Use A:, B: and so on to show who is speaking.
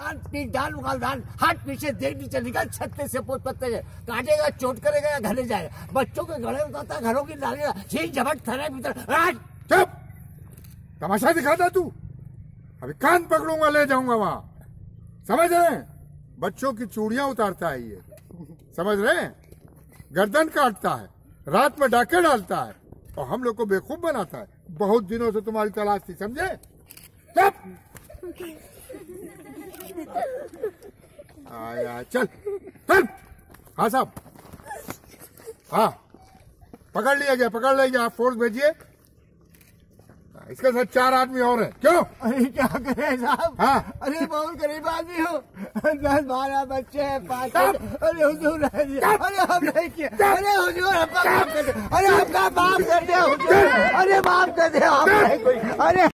A: डाल डाल हाथ पीछे नीचे निकल, छत्ते से पोत पत्ते काटेगा, चोट करेगा या घरे जाएगा। बच्चों के घरों की नालियाँ झील झपट भीतर। राज,
B: चुप! तमाशा दिखाता तू। अभी कान पकड़ूँगा, ले जाऊँगा वहाँ। समझ रहे हैं? बच्चों की चूड़ियाँ उतारता है ये। समझ रहे गर्दन काटता है, रात में डाके डालता है, और हम लोग को बेवकूफ़ बनाता है। बहुत दिनों से तुम्हारी तलाश थी, समझे? चुप! आया चल। चल। हाँ साहब। हाँ। पकड़ लिया गया पकड़ लिया गया। आप फोर्स भेजिए। इसके साथ चार आदमी और हैं। क्यों?
A: अरे क्या करे साहब?
B: हाँ।
A: अरे बहुत गरीब आदमी हो। दस बारह बच्चे हैं पाँच अरे हुजूर अरे हम नहीं किया अरे हुजूर हम अरे आपका माफ़ कर दे हुजूर। अरे माफ़ कर दे आप अरे